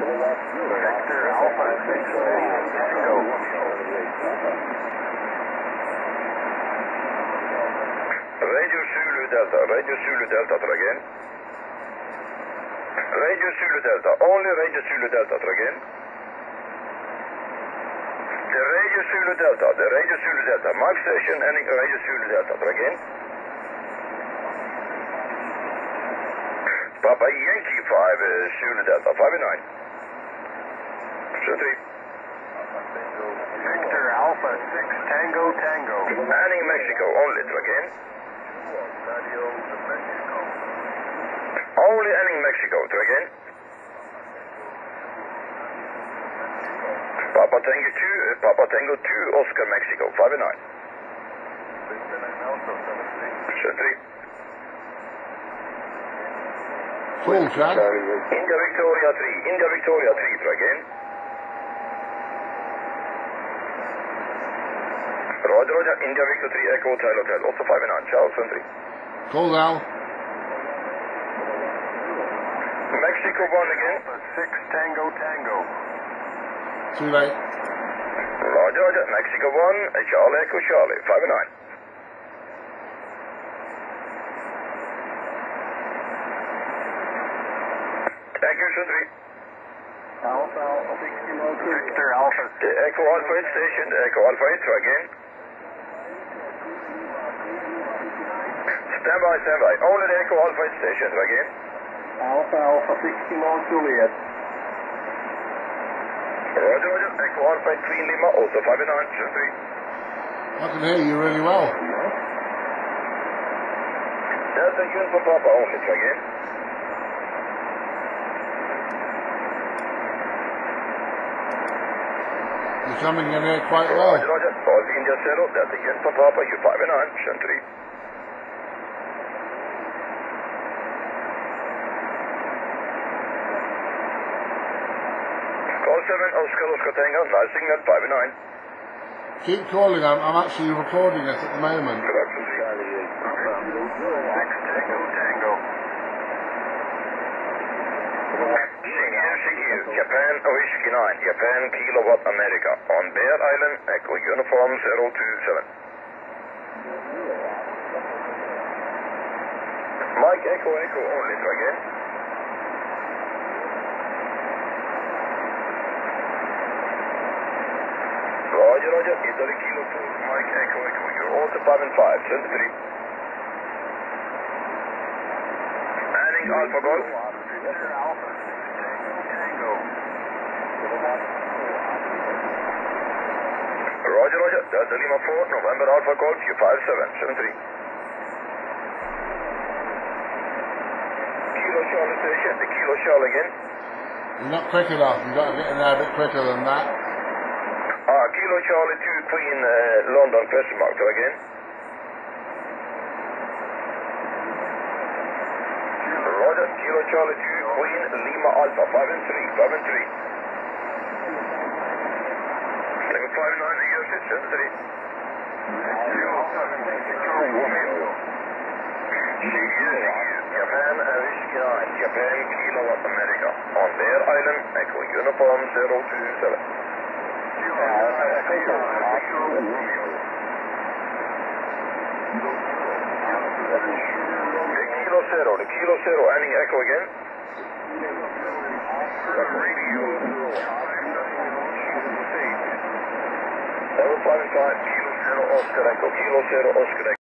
Victor Alpha 6 Tango. Radio Zulu Delta, Radio Zulu Delta, again. Radio Zulu Delta, only Radio Zulu Delta, again. The Radio Zulu Delta, the Radio Zulu Delta, mark station ending Radio Zulu Delta, again. Papa Yankee 5, uh, Zulu Delta, 5 and 9. So 3. Victor Alpha 6 Tango Tango. Ending Mexico, only, try again. Only ending Mexico, try again. Papa Tango 2, uh, Papa Tango 2, Oscar Mexico, 5 and 9. So 3. Full, Chad. India Victoria 3, India Victoria 3, try again. Roger, Roger, India Victor 3, Echo Hotel Hotel, 8 5 and 9, Charles 3. Call now. Mexico 1 again. 6 Tango Tango. Too late. Roger, Roger, Mexico 1, uh, Charlie Echo Charlie, 5 and 9. Echo 3. Alpha Alpha 6 Victor Alpha Echo Alpha 8 station, Echo Alpha 8, again. Stand by, stand by. Only the Echo Alpha 8 station, again. Alpha Alpha 6 Kilo Juliet. Roger, Roger, Echo Alpha 8 Queen Lima, also 5 and 9, two, 3. I can hear you really well. Delta Uniform Papa only, try again. You're coming in here quite well. Roger, Roger, Golf India Zero, Delta Uniform Papa, you 5 and 9, two, Call 7, Oscar, Oscar Tango, nice signal, 5 and 9. Keep calling. I'm, I'm actually recording it at the moment. Production X Tango Tango. CQ, Japan Whiskey 9, Japan Kilowatt America, on Bear Island, Echo Uniform 027. Mike Echo Echo only, again. Roger, Roger, Italy Kilo 2, Mike Echo Echo, you're all to 5 and 5, 23. Manning Alpha Golf. Victor Alpha Tango Tango. Roger, Roger. Delta Lima 4, November Alpha Golf, you 5773. Kilo Charlie Station, the Kilo Charlie again. You're not quick enough. You've got to get in there a bit quicker than that. Kilo Charlie 2, Queen uh, London question mark, so again. Roger, Kilo Charlie 2, Queen Lima Alpha, 5 and 3, 5 and 3. Level 5 9, you 73. Japan 9, Japan Kilowatt America. On Bear Island, Echo Uniform 027. Kilo Zero, the Kilo Zero, ending Echo again. Level 5 5, Kilo Zero Oscar Echo, Kilo Zero Oscar Echo.